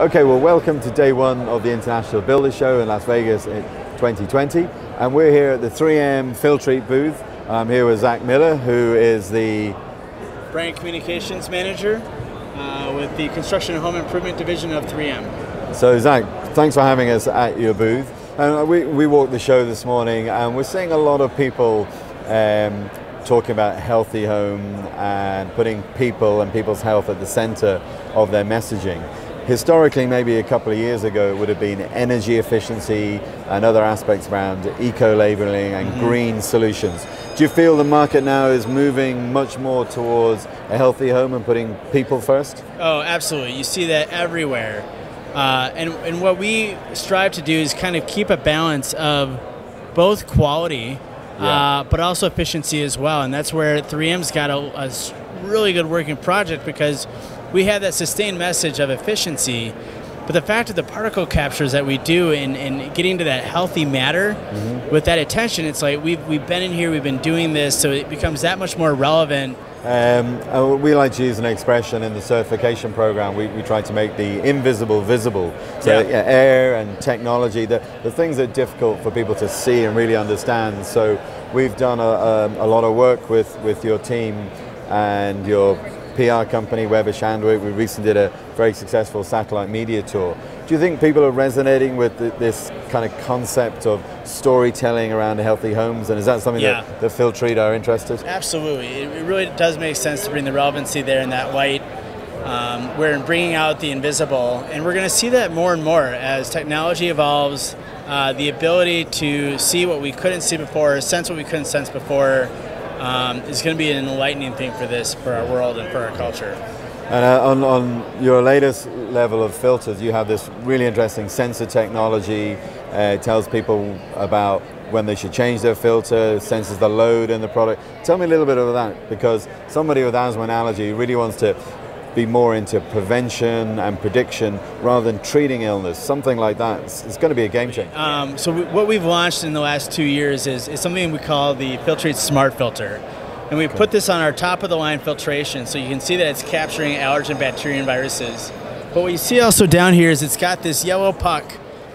Okay, well, welcome to day one of the International Builder Show in Las Vegas in 2020. And we're here at the 3M Filtrete booth. I'm here with Zach Miller, who is the brand communications manager uh, with the Construction and Home Improvement Division of 3M. So, Zach, thanks for having us at your booth. And we, we walked the show this morning, and we're seeing a lot of people um, talking about healthy home and putting people and people's health at the center of their messaging historically, maybe a couple of years ago, it would have been energy efficiency and other aspects around eco labeling and mm-hmm. green solutions. Do you feel the market now is moving much more towards a healthy home and putting people first? Oh, absolutely. You see that everywhere. Uh, and, and what we strive to do is kind of keep a balance of both quality yeah. uh, but also efficiency as well. And that's where 3M's got a, a really good working project because we have that sustained message of efficiency, but the fact of the particle captures that we do in, in getting to that healthy matter mm-hmm. with that attention, it's like we've, we've been in here, we've been doing this, so it becomes that much more relevant. Um, we like to use an expression in the certification program. We, we try to make the invisible visible. So, yeah. air and technology, the, the things that are difficult for people to see and really understand. So, we've done a, a, a lot of work with, with your team and your PR company, Weber Shandwick. We recently did a very successful satellite media tour. Do you think people are resonating with this kind of concept of storytelling around healthy homes? And is that something yeah. that the Filtrete are interested? Absolutely. It really does make sense to bring the relevancy there in that light. Um, we're bringing out the invisible, and we're going to see that more and more as technology evolves. Uh, the ability to see what we couldn't see before, sense what we couldn't sense before, um, is going to be an enlightening thing for this, for our world, and for our culture. And uh, on, on, your latest level of filters, you have this really interesting sensor technology. Uh, it tells people about when they should change their filter, senses the load in the product. Tell me a little bit of that, because somebody with asthma and allergy really wants to be more into prevention and prediction rather than treating illness, something like that. It's, it's going to be a game changer. Um, so what we've launched in the last two years is, is something we call the Filtrete Smart Filter. And we okay. put this on our top of the line filtration so you can see that it's capturing allergen, bacteria, and viruses. But what you see also down here is it's got this yellow puck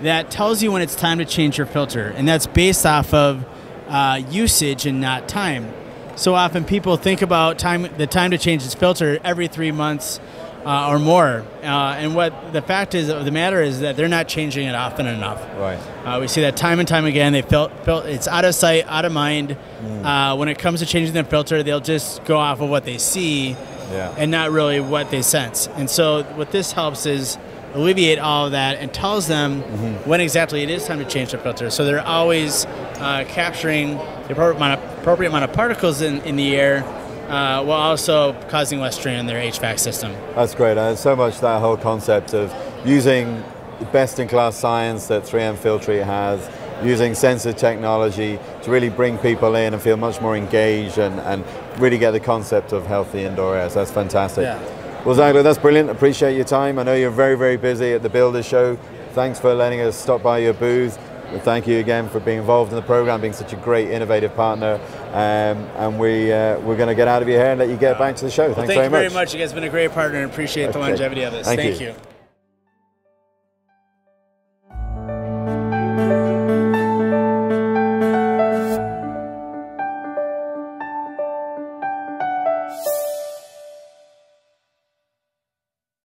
that tells you when it's time to change your filter. And that's based off of uh, usage and not time so often people think about time the time to change its filter every three months uh, or more. Uh, and what the fact is of the matter is that they're not changing it often enough. Right. Uh, we see that time and time again. They felt, felt it's out of sight, out of mind. Mm. when it comes to changing their filter, they'll just go off of what they see, yeah. and not really what they sense. And so what this helps is alleviate all of that and tells them mm-hmm. when exactly it is time to change the filter. So they're always uh, capturing the appropriate amount of, appropriate amount of particles in, in the air uh, while also causing less strain on their HVAC system. That's great. And so much that whole concept of using the best in class science that 3M Filtrete has, using sensor technology to really bring people in and feel much more engaged and, and really get the concept of healthy indoor air. So that's fantastic. Yeah. Well, Zagler, that's brilliant. Appreciate your time. I know you're very, very busy at the Builder Show. Thanks for letting us stop by your booth. Thank you again for being involved in the program, being such a great, innovative partner. Um, and we, uh, we're going to get out of your hair and let you get back to the show. Well, Thanks thank very much. Thank you very much. You guys have been a great partner and appreciate okay. the longevity of this. Thank, thank you. you.